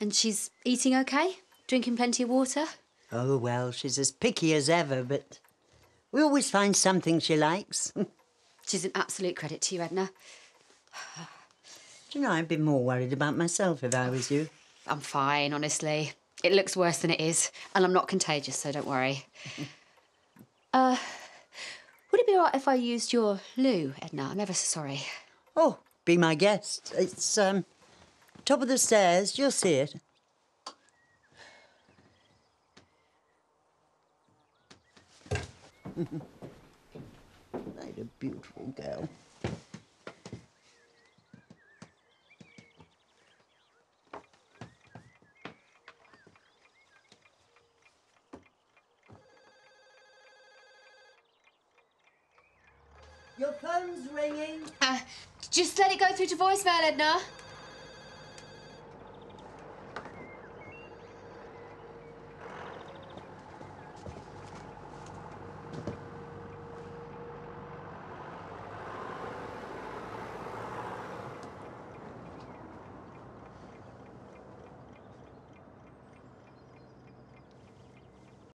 And she's eating okay? Drinking plenty of water? Oh, well, she's as picky as ever, but we always find something she likes. She's an absolute credit to you, Edna. Do you know, I'd be more worried about myself if I was you. I'm fine, honestly. It looks worse than it is, and I'm not contagious, so don't worry. uh, would it be all right if I used your loo, Edna? I'm ever so sorry. Oh, be my guest. It's, um, top of the stairs. You'll see it. Made a beautiful girl. Your phone's ringing. Uh, just let it go through to voicemail, Edna.